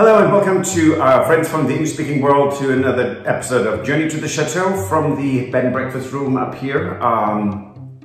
Hello and welcome to our friends from the English-speaking world to another episode of Journey to the Chateau from the bed and breakfast room up here. Um,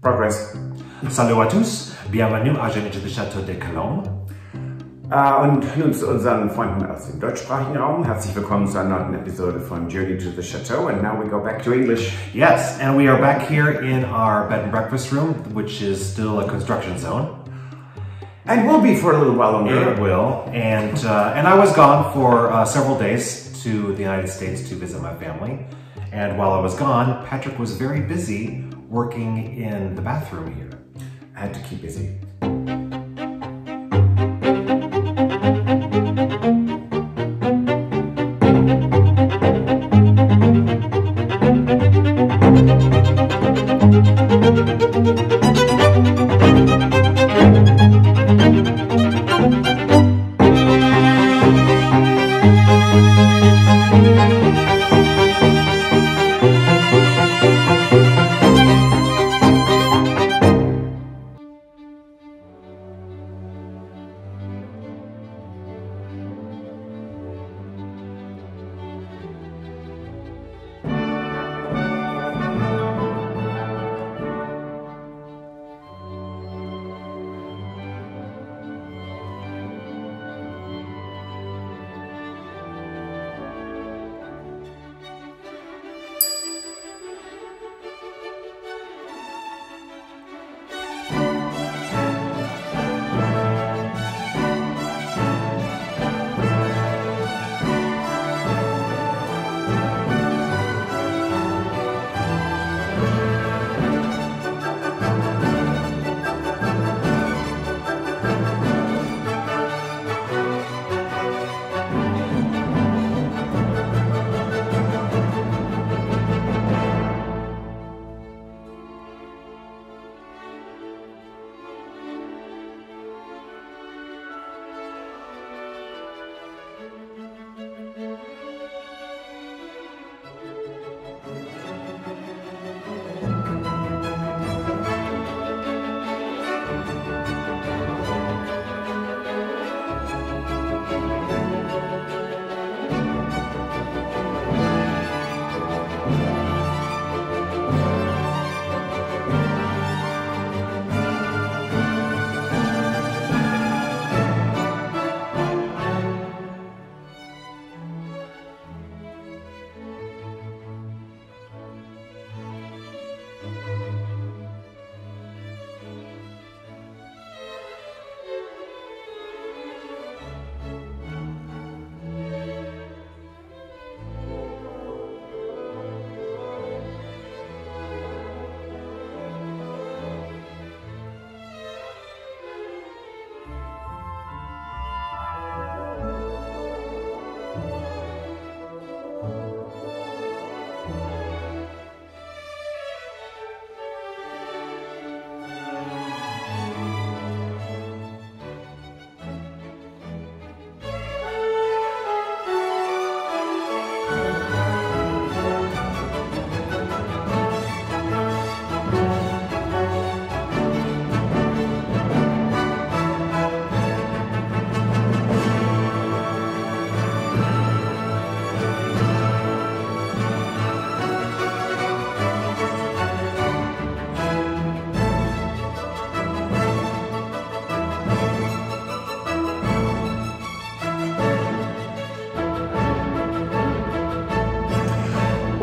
progress. Salut à tous, bienvenue à Journey to the Chateau de Colombe. Uh, und nun zu unseren Freunden aus dem deutschsprachigen Raum. Herzlich willkommen zu einer neuen Episode von Journey to the Chateau. And now we go back to English. Yes, and we are back here in our bed and breakfast room, which is still a construction zone. And will be for a little while longer. It will, and uh, and I was gone for uh, several days to the United States to visit my family. And while I was gone, Patrick was very busy working in the bathroom here. I had to keep busy.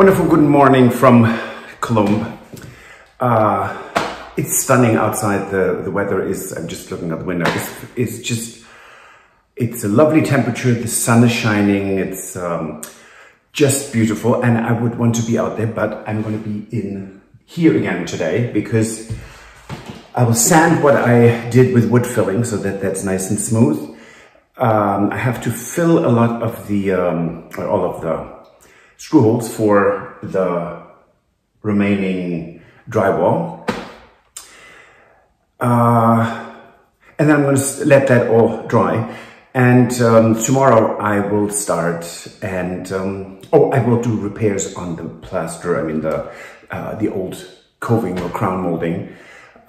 Wonderful good morning from Colombe. Uh, it's stunning outside. The, the weather is, I'm just looking out the window. It's, it's just, it's a lovely temperature. The sun is shining. It's um, just beautiful. And I would want to be out there, but I'm going to be in here again today because I will sand what I did with wood filling so that that's nice and smooth. Um, I have to fill a lot of the, um, all of the screw holes for the remaining drywall. Uh, and then I'm going to let that all dry. And um, tomorrow I will start and, um, oh, I will do repairs on the plaster, I mean the, uh, the old coving or crown molding.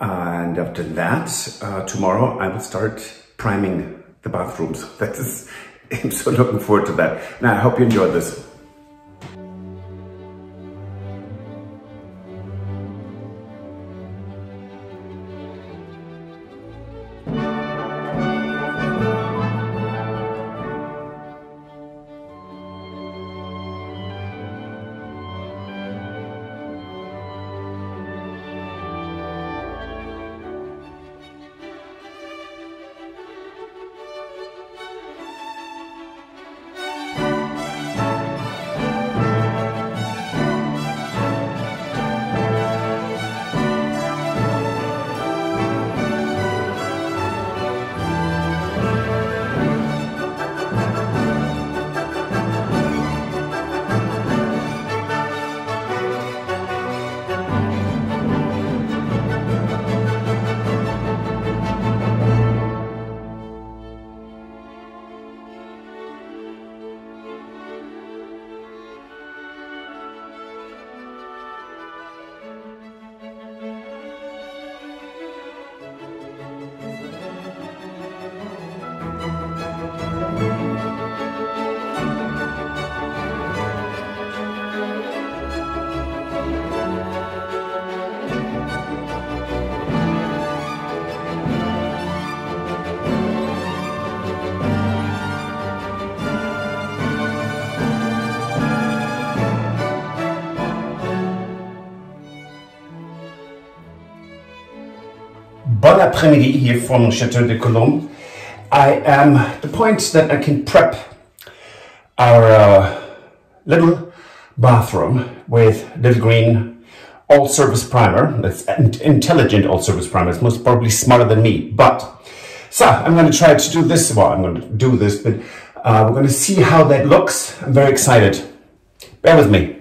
And after that, uh, tomorrow I will start priming the bathrooms. That is I'm so looking forward to that. Now, I hope you enjoyed this. Après-midi here from Chateau de Colombes. I am the point that I can prep our uh, little bathroom with Little Greene all-surface primer. That's intelligent all-surface primer. It's most probably smarter than me. But, so I'm going to try to do this. Well, I'm going to do this, but uh, we're going to see how that looks. I'm very excited. Bear with me.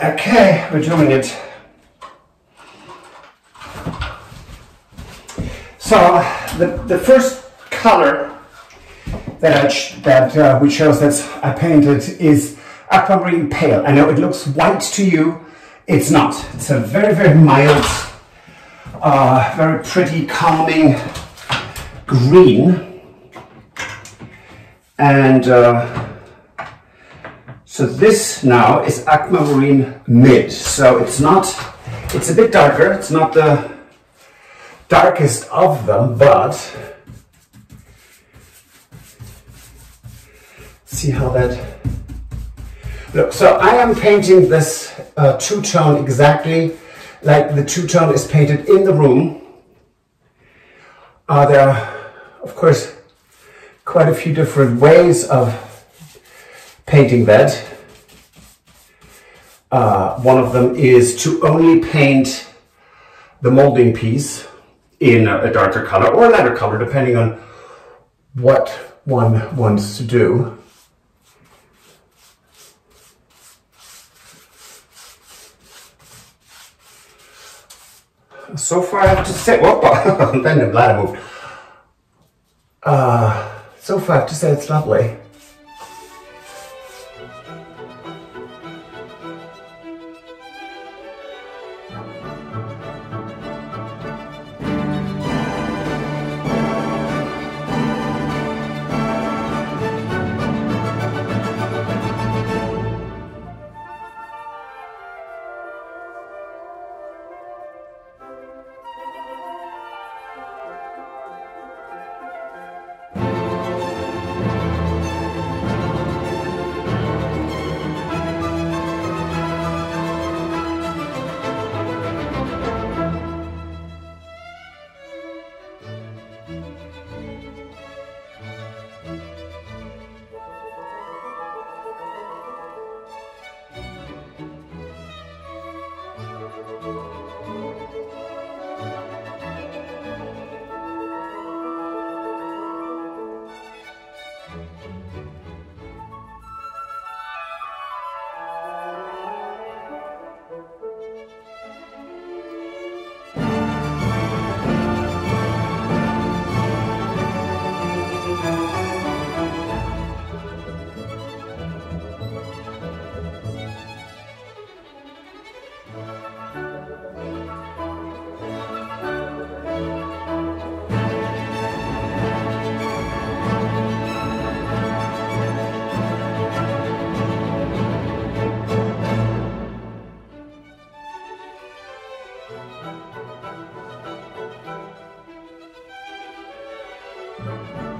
Okay, we're doing it. So the, the first color that I that uh, we chose that I painted is aquamarine pale. I know it looks white to you. It's not. It's a very very mild, uh, very pretty, calming green. And uh, so this now is aquamarine mid. So it's not. It's a bit darker. It's not the darkest of them, but see how that look. So I am painting this uh, two-tone exactly like the two-tone is painted in the room. Uh, there are, of course, quite a few different ways of painting that. Uh, one of them is to only paint the molding piece in a darker color or a lighter color, depending on what one wants to do. So far, I have to say, whoop, then glad I moved. Uh, so far, I have to say it's lovely. Thank you.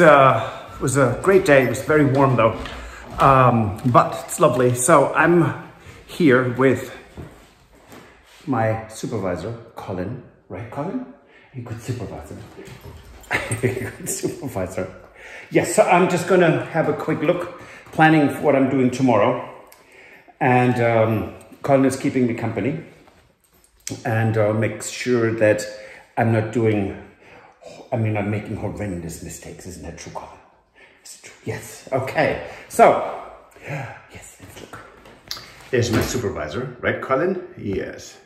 Uh, was a great day. It was very warm though, um, but it's lovely. So I'm here with my supervisor, Colin. Right, Colin? A good supervisor. good supervisor. Yes, so I'm just gonna have a quick look, planning for what I'm doing tomorrow. And um, Colin is keeping me company and uh, makes sure that I'm not doing, I mean, I'm making horrendous mistakes. Isn't that true, Colin? Is it true? Yes. Okay. So, yes, let's look. There's my supervisor, right, Colin? Yes.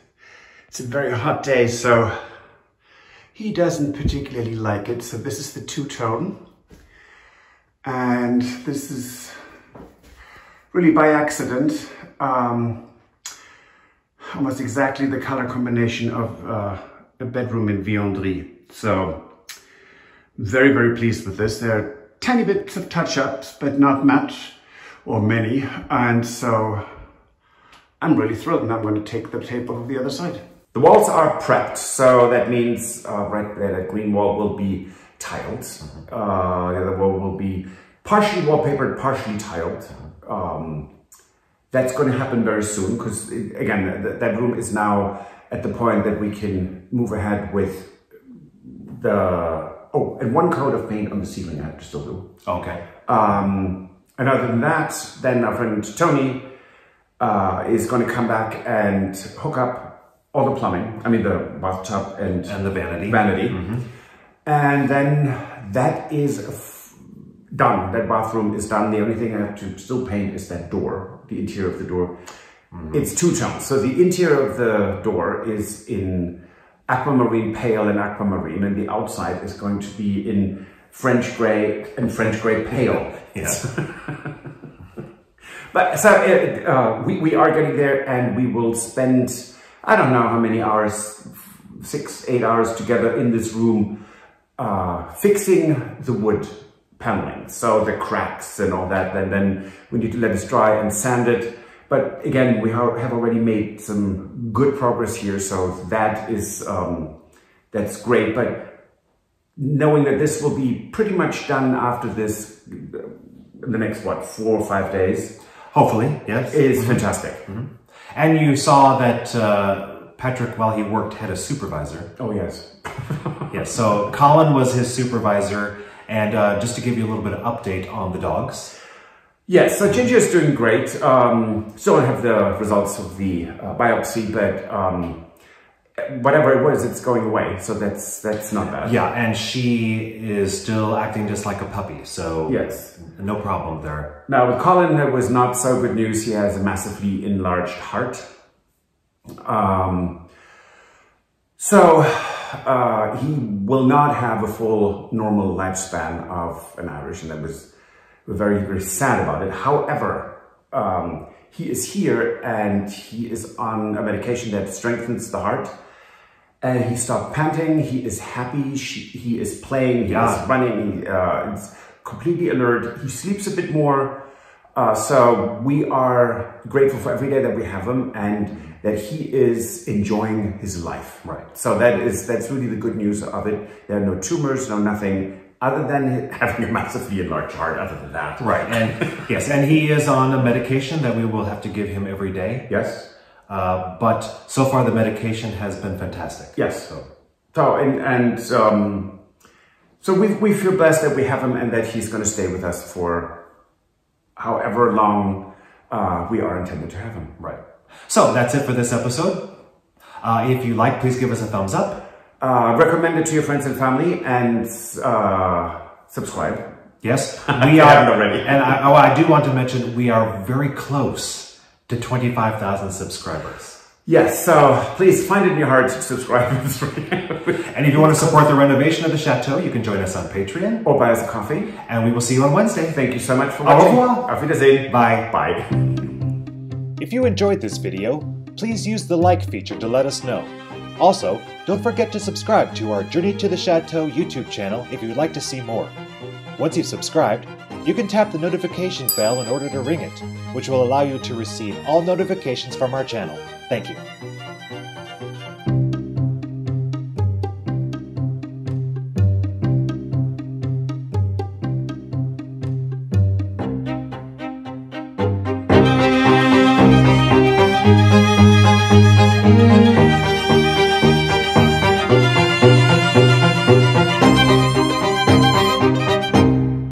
It's a very hot day, so he doesn't particularly like it. So this is the two-tone. And this is really by accident. Um, almost exactly the color combination of uh, a bedroom in Villandry. So very, very pleased with this. There are tiny bits of touch-ups, but not much or many. And so I'm really thrilled and I'm going to take the tape off the other side. The walls are prepped, so that means uh, right there, that green wall will be tiled. Uh, the other wall will be partially wallpapered, partially tiled. Um, that's going to happen very soon because, again, th that room is now at the point that we can move ahead with the... Oh, and one coat of paint on the ceiling I have to still do. Okay. Um, and other than that, then our friend Tony uh, is going to come back and hook up all the plumbing. I mean, the bathtub and, And the vanity. vanity. And then that is done. That bathroom is done. The only thing I have to still paint is that door, the interior of the door. It's two tones. So the interior of the door is in aquamarine pale and aquamarine, and the outside is going to be in French gray and French gray pale. Yes. But so uh, uh, we, we are getting there and we will spend, I don't know how many hours, six, eight hours together in this room, uh, fixing the wood paneling. So the cracks and all that, and then we need to let it dry and sand it. But again, we have already made some good progress here. So that is, um, that's great. But knowing that this will be pretty much done after this, in the next, what, four or five days, Hopefully, yes. is fantastic. And you saw that uh, Patrick, while he worked, had a supervisor. Oh, yes. Yes. So Colin was his supervisor. And uh, just to give you a little bit of update on the dogs. Yes, so Ginger is doing great. Um, still don't have the results of the uh, biopsy, but um, whatever it was, it's going away. So that's that's not bad. Yeah, and she is still acting just like a puppy. So Yes. no problem there. Now with Colin, it was not so good news. He has a massively enlarged heart. Um, so uh, he will not have a full normal lifespan of an Irish, and that was we're very very sad about it. However, um, he is here and he is on a medication that strengthens the heart. And he stopped panting. He is happy. She, he is playing. He Yeah. is running. He, uh, is completely alert. He sleeps a bit more. Uh, so we are grateful for every day that we have him and that he is enjoying his life. Right. So that is that's really the good news of it. There are no tumors, no nothing other than having a massively enlarged heart. Other than that, Right. And yes, and he is on a medication that we will have to give him every day. Yes. Uh, but so far the medication has been fantastic. Yes. So, so and and um, so we we feel blessed that we have him and that he's going to stay with us for however long uh, we are intended to have him. Right. So that's it for this episode. Uh, if you like, please give us a thumbs up. Uh, recommend it to your friends and family and uh, subscribe. Yes, we are haven't already. And I, oh, I do want to mention we are very close to 25,000 subscribers. Yes, so please find it in your heart to subscribe And if you want to support the renovation of the chateau, you can join us on Patreon. or buy us a coffee. And we will see you on Wednesday. Thank you so much for watching. Au revoir. Auf Wiedersehen. Bye. Bye. If you enjoyed this video, please use the like feature to let us know. Also, don't forget to subscribe to our Journey to the Chateau YouTube channel if you'd like to see more. Once you've subscribed, you can tap the notification bell in order to ring it, which will allow you to receive all notifications from our channel. Thank you.